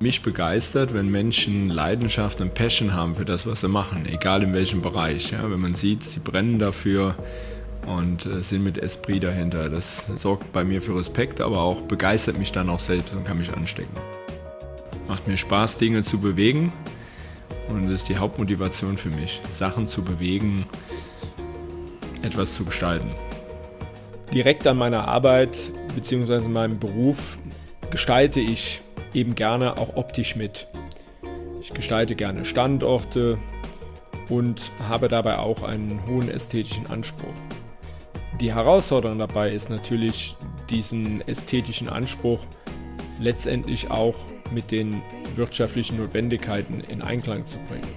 mich begeistert, wenn Menschen Leidenschaft und Passion haben für das, was sie machen, egal in welchem Bereich. Ja, wenn man sieht, sie brennen dafür und äh, sind mit Esprit dahinter. Das sorgt bei mir für Respekt, aber auch begeistert mich dann auch selbst und kann mich anstecken. Macht mir Spaß, Dinge zu bewegen und das ist die Hauptmotivation für mich, Sachen zu bewegen, etwas zu gestalten. Direkt an meiner Arbeit bzw. meinem Beruf gestalte ich eben gerne auch optisch mit. Ich gestalte gerne Standorte und habe dabei auch einen hohen ästhetischen Anspruch. Die Herausforderung dabei ist natürlich, diesen ästhetischen Anspruch letztendlich auch mit den wirtschaftlichen Notwendigkeiten in Einklang zu bringen.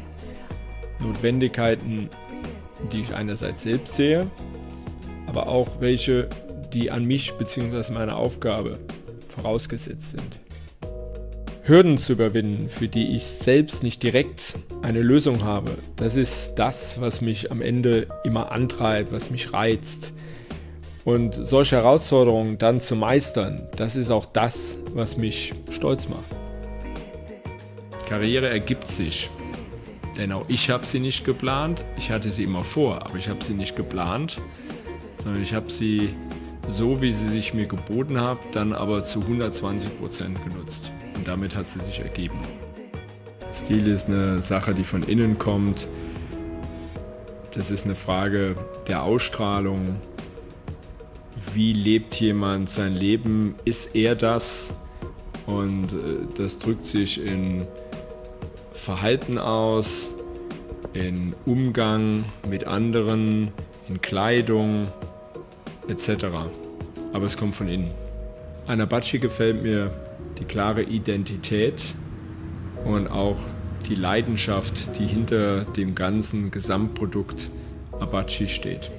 Notwendigkeiten, die ich einerseits selbst sehe, aber auch welche, die an mich bzw. meine Aufgabe vorausgesetzt sind. Hürden zu überwinden, für die ich selbst nicht direkt eine Lösung habe, das ist das, was mich am Ende immer antreibt, was mich reizt. Und solche Herausforderungen dann zu meistern, das ist auch das, was mich stolz macht. Karriere ergibt sich. Denn auch ich habe sie nicht geplant. Ich hatte sie immer vor, aber ich habe sie nicht geplant, sondern ich habe sie so, wie sie sich mir geboten hat, dann aber zu 120 Prozent genutzt. Und damit hat sie sich ergeben. Stil ist eine Sache, die von innen kommt. Das ist eine Frage der Ausstrahlung. Wie lebt jemand sein Leben? Ist er das? Und äh, das drückt sich in Verhalten aus, in Umgang mit anderen, in Kleidung etc. Aber es kommt von innen. An Abachi gefällt mir die klare Identität und auch die Leidenschaft, die hinter dem ganzen Gesamtprodukt Abachi steht.